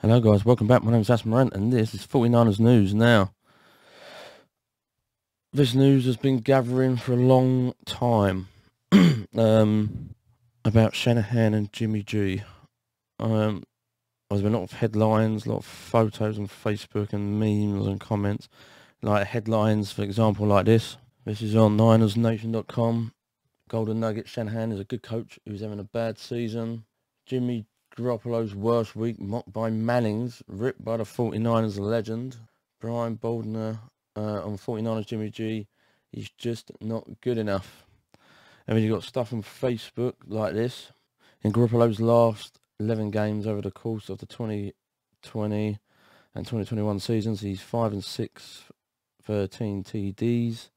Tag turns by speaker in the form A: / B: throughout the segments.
A: Hello guys, welcome back. My name is Asthma Ant and this is 49ers News. Now, this news has been gathering for a long time um, about Shanahan and Jimmy G. Um, there's been a lot of headlines, a lot of photos on Facebook and memes and comments. Like headlines, for example, like this. This is on NinersNation.com. Golden Nugget Shanahan is a good coach who's having a bad season. Jimmy Garoppolo's worst week mocked by Manning's, ripped by the 49ers legend. Brian Baldinger uh, on 49ers Jimmy G. He's just not good enough. And then you've got stuff on Facebook like this. In Garoppolo's last 11 games over the course of the 2020 and 2021 seasons, he's 5 and 6, 13 TDs.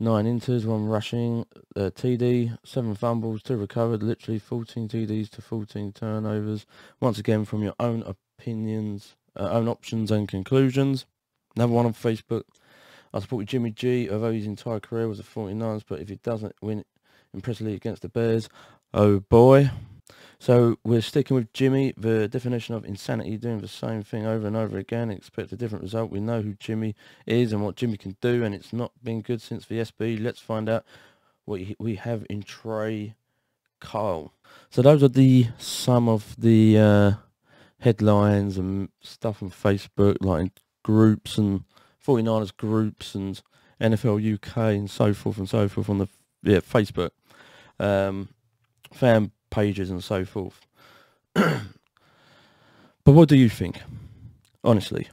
A: Nine inters, one rushing, uh, TD, seven fumbles, two recovered, literally 14 TDs to 14 turnovers. Once again, from your own opinions, uh, own options and conclusions. Another one on Facebook. I supported Jimmy G, although his entire career was the 49ers, but if he doesn't win impressively against the Bears, oh boy. So we're sticking with Jimmy. The definition of insanity, doing the same thing over and over again, expect a different result. We know who Jimmy is and what Jimmy can do, and it's not been good since the SB. Let's find out what we have in Trey Kyle. So those are the some of the uh, headlines and stuff on Facebook, like groups and 49ers groups and NFL UK and so forth and so forth on the yeah Facebook. Um, fan pages and so forth. but what do you think? Honestly.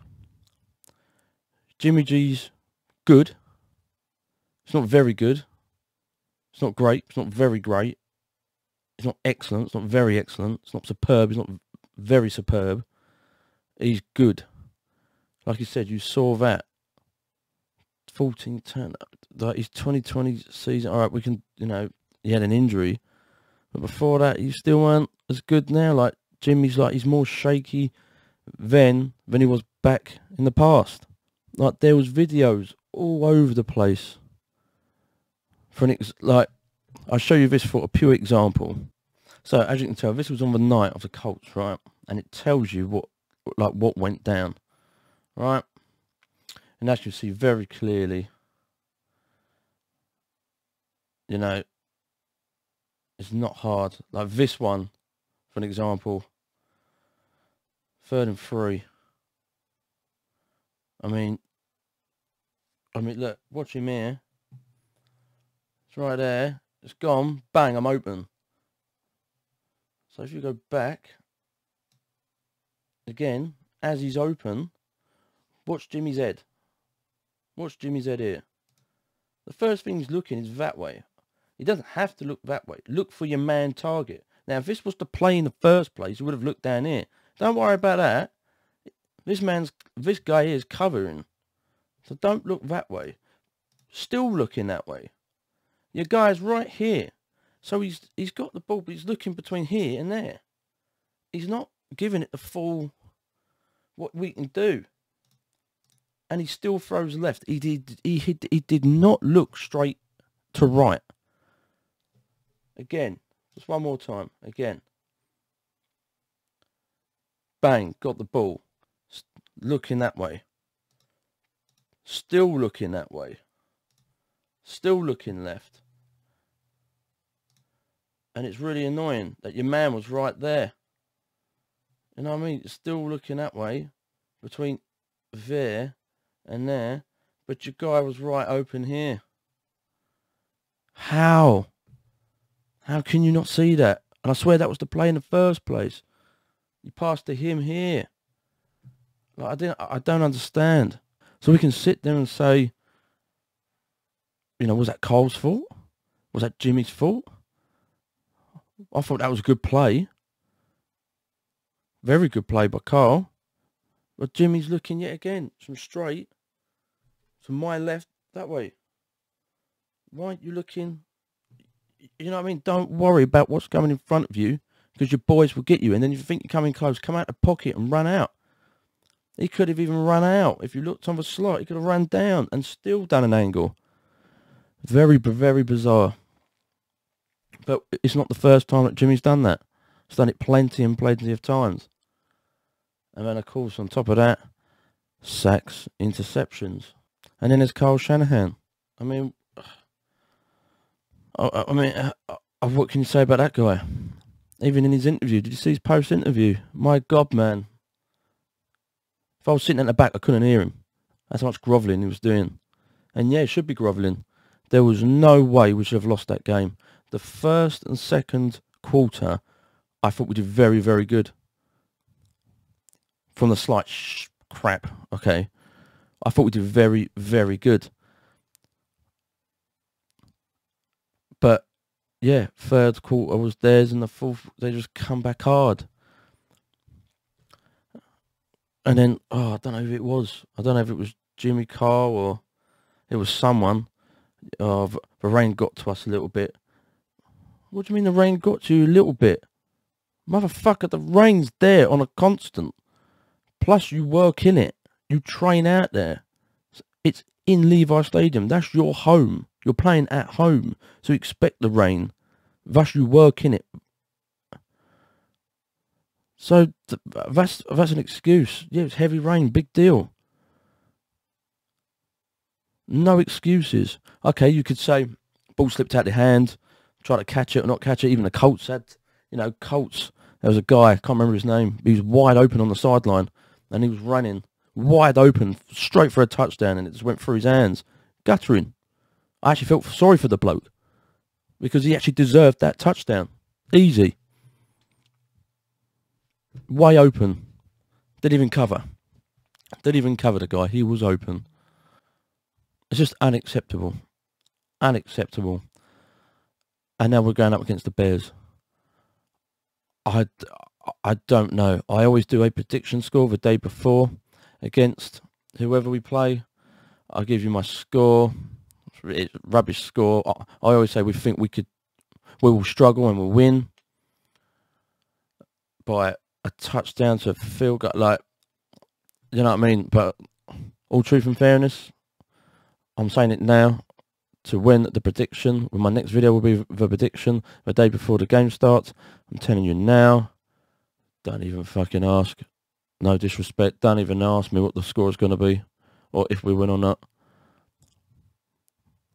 A: Jimmy G's good. It's not very good. It's not great. It's not very great. It's not excellent. It's not very excellent. It's not superb. It's not very superb. He's good. Like you said, you saw that. 14 turn like his 2020 season. All right, we can, you know, he had an injury but before that, he still weren't as good now. Like Jimmy's like he's more shaky then than he was back in the past. Like there was videos all over the place. For an ex- like, I'll show you this for a pure example. So as you can tell, this was on the night of the Colts, right? And it tells you what, like, what went down, right? And as you see very clearly, you know, it's not hard. Like this one, for an example, third and three. I mean, I mean, look, watch him here. It's right there. It's gone. Bang, I'm open. So if you go back, again, as he's open, watch Jimmy's head. Watch Jimmy's head here. The first thing he's looking is that way. He doesn't have to look that way. Look for your man target. Now, if this was the play in the first place, he would have looked down here. Don't worry about that. This man's, this guy is covering. So don't look that way. Still looking that way. Your guy's right here. So he's he's got the ball, but he's looking between here and there. He's not giving it the full what we can do. And he still throws left. He did he, he, he did not look straight to right. Again. Just one more time. Again. Bang. Got the ball. Looking that way. Still looking that way. Still looking left. And it's really annoying that your man was right there. You know what I mean? Still looking that way. Between there and there. But your guy was right open here. How? How can you not see that? And I swear that was the play in the first place. You passed to him here. Like I didn't. I don't understand. So we can sit there and say, you know, was that Cole's fault? Was that Jimmy's fault? I thought that was a good play. Very good play by Carl. But Jimmy's looking yet again from straight to my left that way. Why aren't you looking you know what I mean? Don't worry about what's coming in front of you because your boys will get you. And then if you think you're coming close, come out the pocket and run out. He could have even run out. If you looked on the slot, he could have run down and still done an angle. Very, very bizarre. But it's not the first time that Jimmy's done that. He's done it plenty and plenty of times. And then, of course, on top of that, sacks, interceptions. And then there's Kyle Shanahan. I mean, I, I mean, uh, uh, what can you say about that guy? Even in his interview, did you see his post-interview? My God, man. If I was sitting at the back, I couldn't hear him. That's how much grovelling he was doing. And yeah, it should be grovelling. There was no way we should have lost that game. The first and second quarter, I thought we did very, very good. From the slight crap, okay. I thought we did very, very good. But yeah, third quarter was theirs, and the fourth they just come back hard. And then oh, I don't know who it was. I don't know if it was Jimmy Carr or it was someone. Uh, the rain got to us a little bit. What do you mean the rain got to you a little bit? Motherfucker, the rain's there on a constant. Plus you work in it. You train out there. It's in Levi Stadium. That's your home. You're playing at home. So expect the rain. Thus you work in it. So that's that's an excuse. Yeah, it's heavy rain, big deal. No excuses. Okay, you could say ball slipped out of hand, try to catch it or not catch it. Even the Colts had, you know, Colts. There was a guy, I can't remember his name. He was wide open on the sideline, and he was running wide open, straight for a touchdown, and it just went through his hands, guttering. I actually felt sorry for the bloke because he actually deserved that touchdown. Easy. Way open. Didn't even cover. Didn't even cover the guy. He was open. It's just unacceptable. Unacceptable. And now we're going up against the Bears. I, I don't know. I always do a prediction score the day before against whoever we play. I'll give you my score. It's rubbish score. I, I always say we think we could, we will struggle and we'll win by a touchdown to a field goal. Like, you know what I mean? But all truth and fairness, I'm saying it now to win the prediction. When my next video will be the prediction the day before the game starts. I'm telling you now. Don't even fucking ask. No disrespect. Don't even ask me what the score is going to be or if we win or not.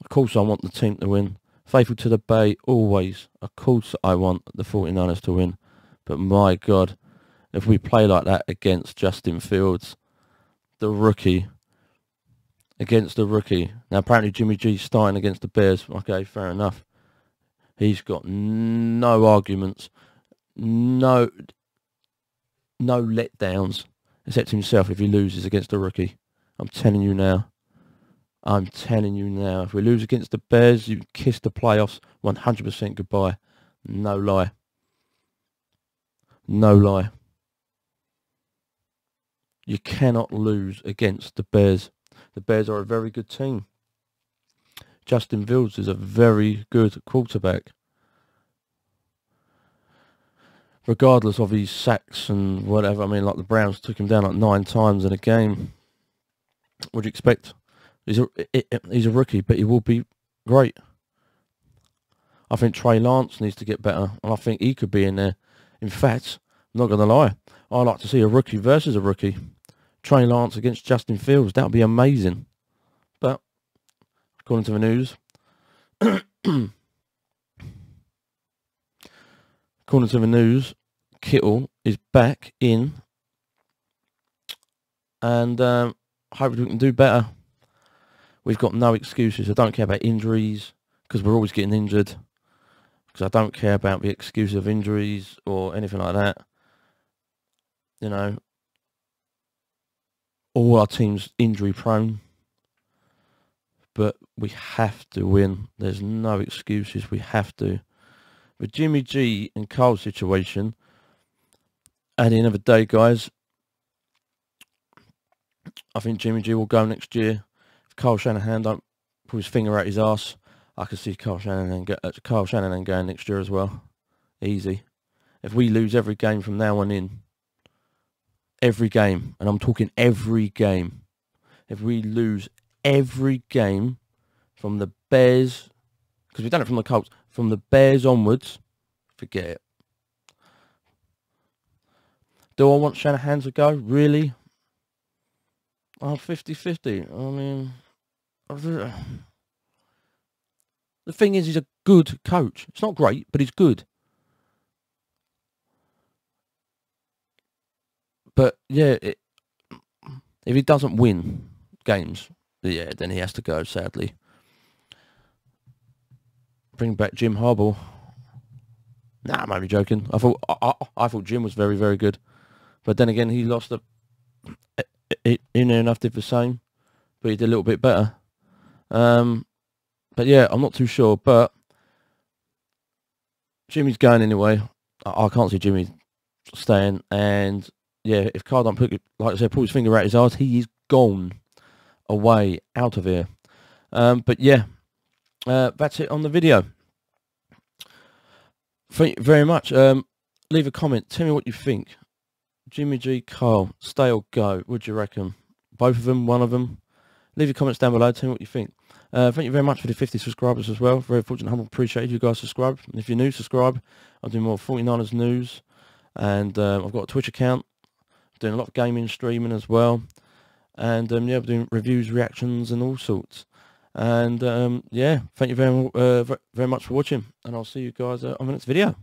A: Of course I want the team to win. Faithful to the Bay, always. Of course I want the 49ers to win. But my God, if we play like that against Justin Fields, the rookie, against the rookie. Now apparently Jimmy G's starting against the Bears. Okay, fair enough. He's got no arguments, no no letdowns, except himself if he loses against a rookie. I'm telling you now. I'm telling you now. If we lose against the Bears, you kiss the playoffs 100% goodbye. No lie. No lie. You cannot lose against the Bears. The Bears are a very good team. Justin Fields is a very good quarterback. Regardless of his sacks and whatever, I mean, like the Browns took him down like nine times in a game. What do you expect? He's a he's a rookie, but he will be great. I think Trey Lance needs to get better, and I think he could be in there. In fact, I'm not going to lie, I like to see a rookie versus a rookie. Trey Lance against Justin Fields. That would be amazing. But according to the news, according to the news, Kittle is back in, and um, hopefully we can do better. We've got no excuses. I don't care about injuries because we're always getting injured. Because I don't care about the excuse of injuries or anything like that. You know, all our teams injury prone, but we have to win. There's no excuses. We have to. The Jimmy G and Carl situation, at the end of the day, guys, I think Jimmy G will go next year. Carl Shanahan don't put his finger out his ass, I can see Carl Shanahan, go, uh, Shanahan going next year as well. Easy. If we lose every game from now on in, every game, and I'm talking every game, if we lose every game from the Bears, because we've done it from the Colts, from the Bears onwards, forget it. Do I want Shanahan to go? Really? I'm 50-50. I mean, the thing is, he's a good coach. It's not great, but he's good. But yeah, it, if he doesn't win games, yeah, then he has to go. Sadly, bring back Jim Harbaugh. Nah, I'm only joking. I thought I, I, thought Jim was very very good, but then again, he lost a. In enough did the same, but he did a little bit better. Um, but yeah, I'm not too sure. But Jimmy's going anyway. I, I can't see Jimmy staying, and yeah, if Carr don't put, like I said, pull his finger out his ass, he is gone away out of here. Um, but yeah, uh, that's it on the video. Thank you very much. Um, leave a comment. Tell me what you think. Jimmy G, Carl, stay or go? Would you reckon? Both of them? One of them? Leave your comments down below. Tell me what you think. Uh, thank you very much for the 50 subscribers as well. Very fortunate, humble, appreciate you guys subscribe. And if you're new, subscribe. I'll do more 49ers news. And uh, I've got a Twitch account doing a lot of gaming streaming as well and um, yeah, doing reviews, reactions, and all sorts. And um, yeah, thank you very, uh, very much for watching, and I'll see you guys uh, on the next video.